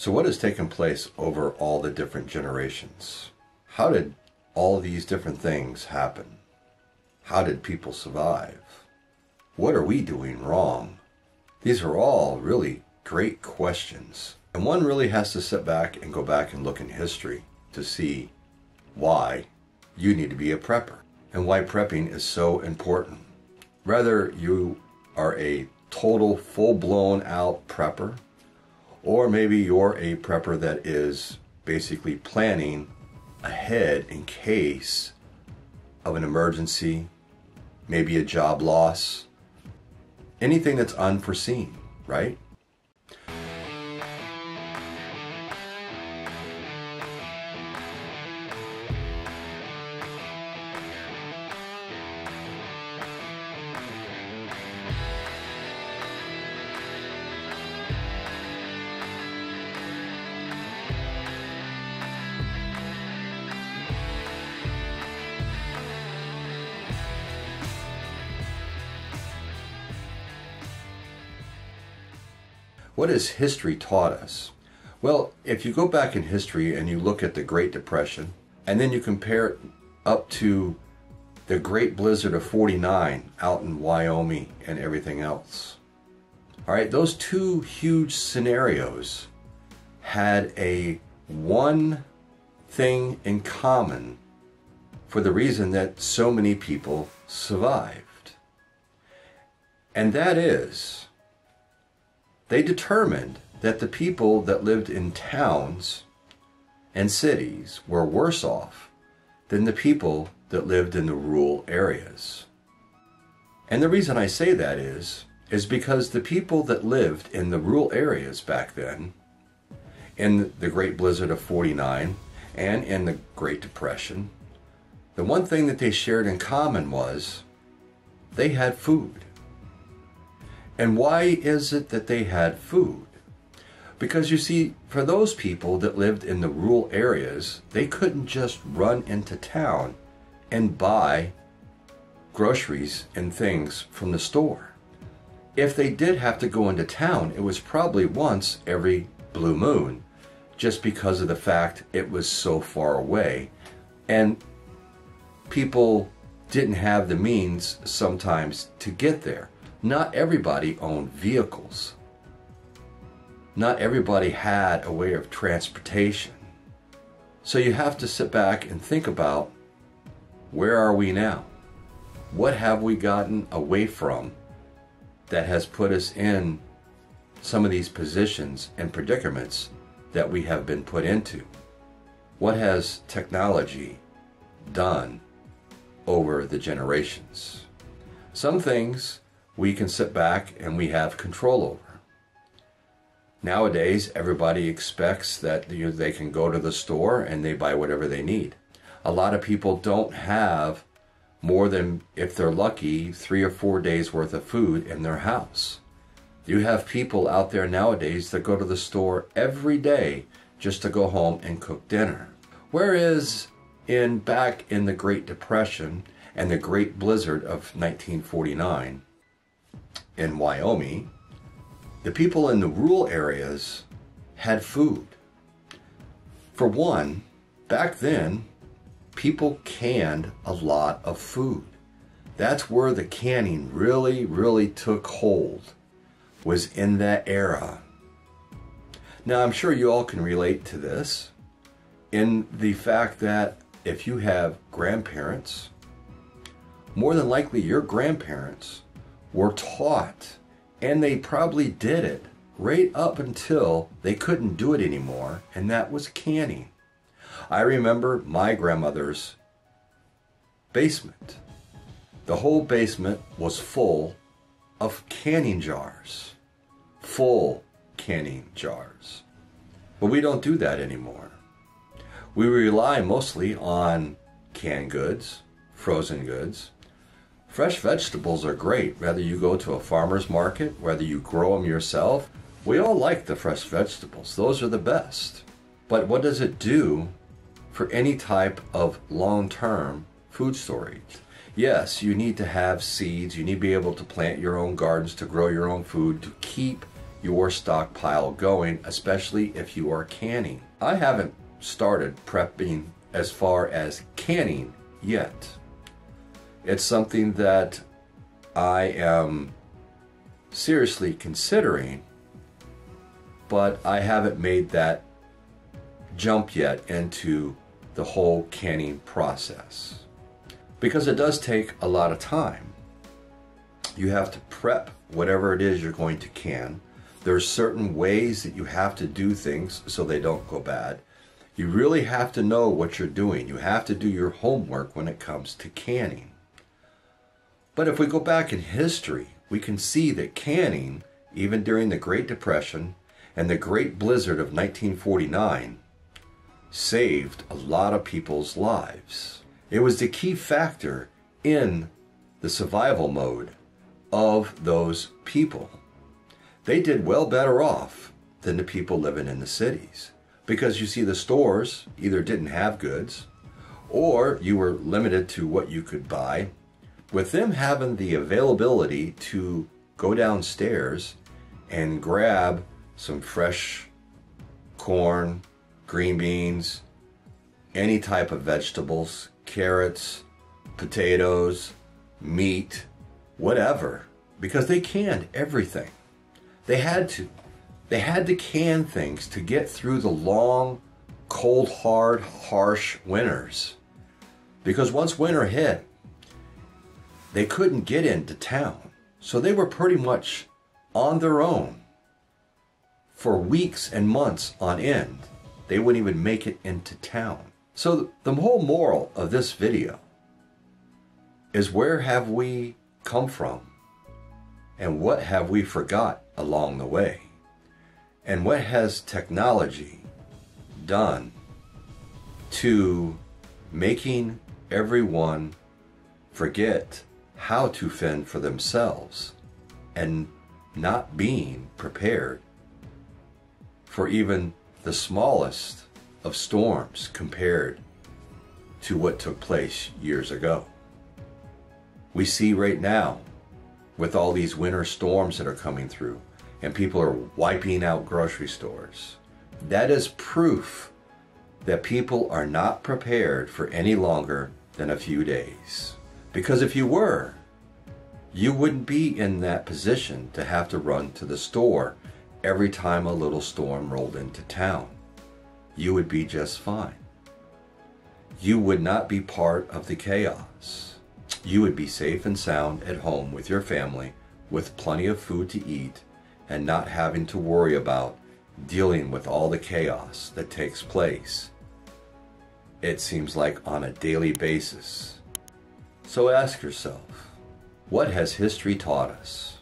So, what has taken place over all the different generations? How did all these different things happen? How did people survive? What are we doing wrong? These are all really great questions. And one really has to sit back and go back and look in history to see why you need to be a prepper and why prepping is so important. Whether you are a total full blown out prepper or maybe you're a prepper that is basically planning ahead in case of an emergency, maybe a job loss, anything that's unforeseen, right? What has history taught us? Well, if you go back in history and you look at the Great Depression, and then you compare it up to the Great Blizzard of 49 out in Wyoming and everything else. All right, those two huge scenarios had a one thing in common for the reason that so many people survived. And that is they determined that the people that lived in towns and cities were worse off than the people that lived in the rural areas. And the reason I say that is, is because the people that lived in the rural areas back then, in the Great Blizzard of 49 and in the Great Depression, the one thing that they shared in common was they had food. And why is it that they had food? Because you see, for those people that lived in the rural areas, they couldn't just run into town and buy groceries and things from the store. If they did have to go into town, it was probably once every blue moon, just because of the fact it was so far away. And people didn't have the means sometimes to get there. Not everybody owned vehicles. Not everybody had a way of transportation. So you have to sit back and think about where are we now? What have we gotten away from that has put us in some of these positions and predicaments that we have been put into? What has technology done over the generations? Some things we can sit back and we have control over. Nowadays, everybody expects that you know, they can go to the store and they buy whatever they need. A lot of people don't have more than, if they're lucky, three or four days worth of food in their house. You have people out there nowadays that go to the store every day just to go home and cook dinner. Whereas in back in the Great Depression and the Great Blizzard of 1949, in Wyoming, the people in the rural areas had food. For one, back then, people canned a lot of food. That's where the canning really, really took hold, was in that era. Now, I'm sure you all can relate to this in the fact that if you have grandparents, more than likely your grandparents were taught, and they probably did it right up until they couldn't do it anymore, and that was canning. I remember my grandmother's basement. The whole basement was full of canning jars. Full canning jars. But we don't do that anymore. We rely mostly on canned goods, frozen goods, Fresh vegetables are great, whether you go to a farmer's market, whether you grow them yourself. We all like the fresh vegetables, those are the best. But what does it do for any type of long term food storage? Yes, you need to have seeds, you need to be able to plant your own gardens to grow your own food, to keep your stockpile going, especially if you are canning. I haven't started prepping as far as canning yet. It's something that I am seriously considering, but I haven't made that jump yet into the whole canning process because it does take a lot of time. You have to prep whatever it is you're going to can. There's certain ways that you have to do things so they don't go bad. You really have to know what you're doing. You have to do your homework when it comes to canning. But if we go back in history, we can see that canning, even during the Great Depression and the Great Blizzard of 1949, saved a lot of people's lives. It was the key factor in the survival mode of those people. They did well better off than the people living in the cities because you see the stores either didn't have goods or you were limited to what you could buy with them having the availability to go downstairs and grab some fresh corn, green beans, any type of vegetables, carrots, potatoes, meat, whatever, because they canned everything. They had to. They had to can things to get through the long, cold, hard, harsh winters. Because once winter hit, they couldn't get into town. So they were pretty much on their own for weeks and months on end. They wouldn't even make it into town. So the whole moral of this video is where have we come from? And what have we forgot along the way? And what has technology done to making everyone forget how to fend for themselves and not being prepared for even the smallest of storms compared to what took place years ago. We see right now with all these winter storms that are coming through and people are wiping out grocery stores. That is proof that people are not prepared for any longer than a few days. Because if you were, you wouldn't be in that position to have to run to the store every time a little storm rolled into town. You would be just fine. You would not be part of the chaos. You would be safe and sound at home with your family with plenty of food to eat and not having to worry about dealing with all the chaos that takes place. It seems like on a daily basis so ask yourself, what has history taught us?